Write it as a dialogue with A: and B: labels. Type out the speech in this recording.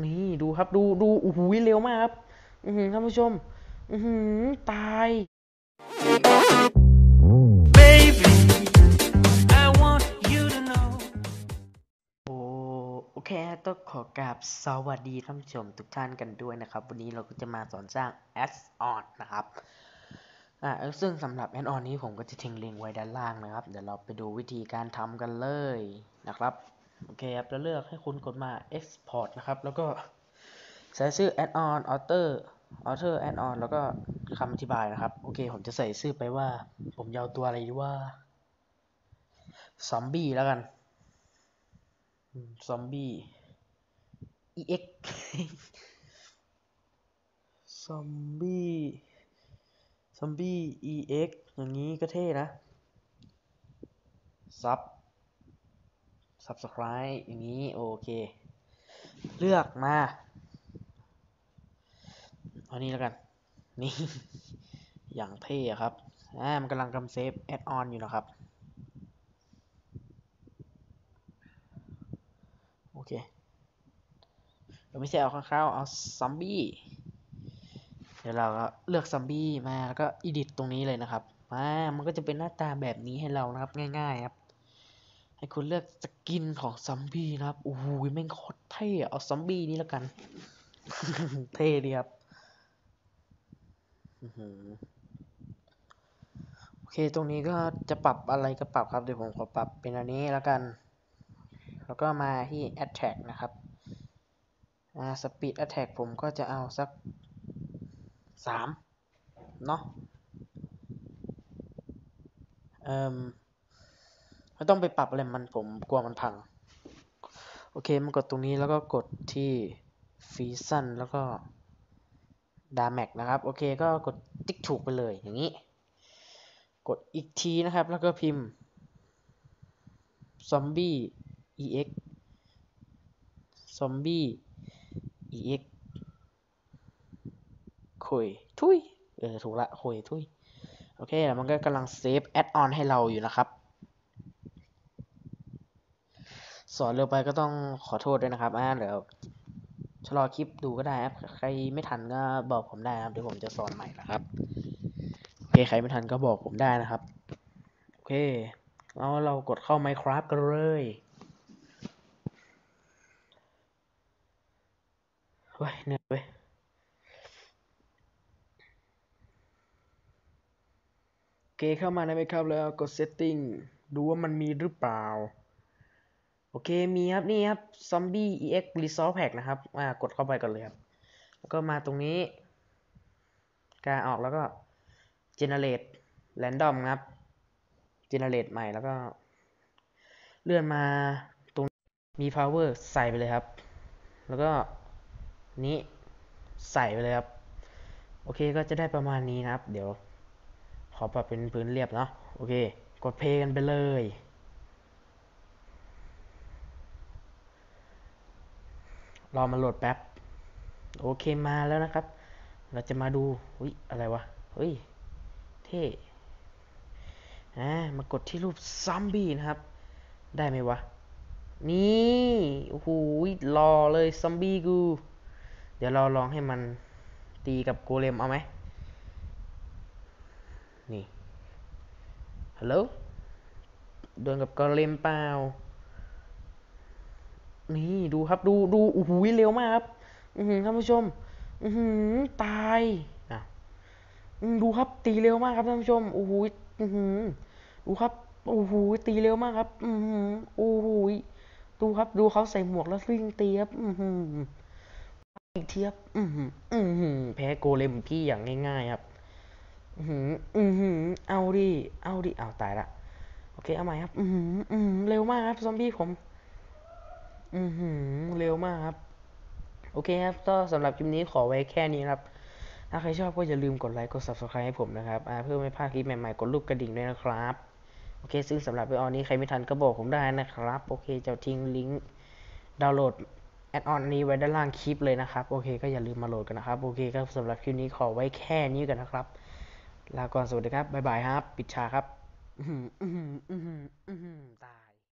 A: นี่ดูครับดูดูโอ้โหเร็วมากครับอือหือท่านผู้ชม อือหือตาย
B: Baby, I want you to know.
A: โอ้โอเคต้องขอกราบสวัสดีท่านผู้ชมทุกท่านกันด้วยนะครับ วันนี้เราก็จะมาสอนสร้าง add on นะครับอ่าซึ่งสำหรับ add on นี้ผมก็จะทิ้งลิงก์ไว้ด้านล่างนะครับ เดี๋ยวเราไปดูวิธีการทำกันเลยนะครับ โอเคครับแล้วเลือกให้คุณกดมา export นะครับ แล้วก็ใส่ชื่อ add on author author add on แล้วก็คำอธิบายนะครับ โอเค ผมจะใส่ชื่อไปว่า ผมยาวตัวอะไรดีว่าซอมบี้แล้วกันซอมบี้ EX ซอมบี้ซอมบี้ EX อย่างนี้ก็เท่นะ ซับ subscribe อย่างนี้โอเค เลือกมาเอานี้แล้วกัน นี่ อย่างเท่อะครับอ่ามันกำลังทำเซฟแอดออนอยู่นะครับ โอเคเราไม่ใช่เอาข้าวๆเอาซอมบี้เดี๋ยวเราก็เลือกซอมบี้มาแล้วก็อีดิตตรงนี้เลยนะครับมามันก็จะเป็นหน้าตาแบบนี้ให้เรานะครับง่าย ๆ ครับ ให้คุณเลือกสกินของซอมบี้นะครับโอ้โหแม่งโคตรเท่เอาซอมบี้นี้แล้วกัน เท่ดีครับโอเคตรงนี้ก็จะปรับอะไรก็ปรับครับ เดี๋ยวผมขอปรับเป็นอันนี้แล้วกัน แล้วก็มาที่ attack นะครับ อ่า speed attack ผมก็จะเอาสักสามเนาะเอ่ม ไม่ต้องไปปรับอะไรมันผมกลัวมันพัง โอเคมันกดตรงนี้แล้วก็กดที่ฟีซันแล้วก็ดาแม็กนะครับ โอเคก็กดติ๊กถูกไปเลยอย่างนี้ กดอีกทีนะครับ แล้วก็พิมพ์ซอมบี้ ex ซอมบี้ ex คุย ทุย เออ ถูกละ คุย ทุย โอเค แล้วมันก็กำลังเซฟ add-on ให้เราอยู่นะครับ สอนเร็วไปก็ต้องขอโทษด้วยนะครับอ่าเดี๋ยวชะลอคลิปดูก็ได้ครับใครไม่ทันก็บอกผมได้ครับเดี๋ยวผมจะสอนใหม่นะครับโอเคใครไม่ทันก็บอกผมได้นะครับโอเคเอาเรากดเข้า Minecraft กันเลยเฮ้ยเหนื่อยเว้ยโอเคเข้ามาใน Minecraft แล้วกด setting ดูว่ามันมีหรือเปล่า โอเคมีครับนี่ครับ zombie ex resource pack นะครับอ่ากดเข้าไปก่อนเลยครับ แล้วก็มาตรงนี้ การออกแล้วก็ generate random ครับ generate ใหม่แล้วก็ เลื่อนมาตรงมี power ใส่ไปเลยครับ แล้วก็นี้ใส่ไปเลยครับ โอเคก็จะได้ประมาณนี้นะครับ เดี๋ยว ขอปรับเป็นพื้นเรียบเนาะโอเค กดเพลย์กันไปเลย รอมาโหลดแป๊บ โอเคมาแล้วนะครับ เราจะมาดูอุ้ยอะไรวะเฮ้ยเท่อ่ามากดที่รูปซอมบี้นะครับ ได้ไหมวะ นี่โอ้โหรอเลยซอมบี้กู เดี๋ยวเราลองให้มันตีกับโกเลมเอาไหมนี่ฮัลโหลโดนกับโกเลมเปล่า นี่ดูครับดูดูโอ้โหเร็วมากครับอือหือท่านผู้ชมอือหือตายอะดูครับตีเร็วมากครับท่านผู้ชมโอ้โหอือหือดูครับโอ้โหตีเร็วมากครับอือหือโอ้โหดูครับดูเขาใส่หมวกแล้ววิ่งตีครับอือหืออีกทีครับอือหืออือหือแพ้โกเลมพี่อย่างง่ายๆครับอือหืออือหือเอาดิเอาดิเอาตายละโอเคเอาใหม่ครับ อือหืออือหือเร็วมากครับซอมบี้ผม อือหือเร็วมากครับ โอเคครับ ก็สำหรับคลิปนี้ขอไว้แค่นี้ครับ ถ้าใครชอบก็อย่าลืมกดไลค์ กด subscribe ให้ผมนะครับ เพื่อไม่พลาดคลิปใหม่ๆ กดรูปกระดิ่งด้วยนะครับ โอเค ซึ่งสำหรับไปออนนี้ใครไม่ทันก็บอกผมได้นะครับ โอเค จะทิ้งลิงก์ดาวน์โหลด add-on นี้ไว้ด้านล่างคลิปเลยนะครับ โอเค ก็อย่าลืมมาโหลดกันนะครับ โอเคครับสำหรับคลิปนี้ขอไว้แค่นี้กันนะครับ ลาก่อนสวัสดีครับ บ๊ายบายครับ ปิดฉากครับ อื้อหืออื้อหืออื้อหืออื้อหือตา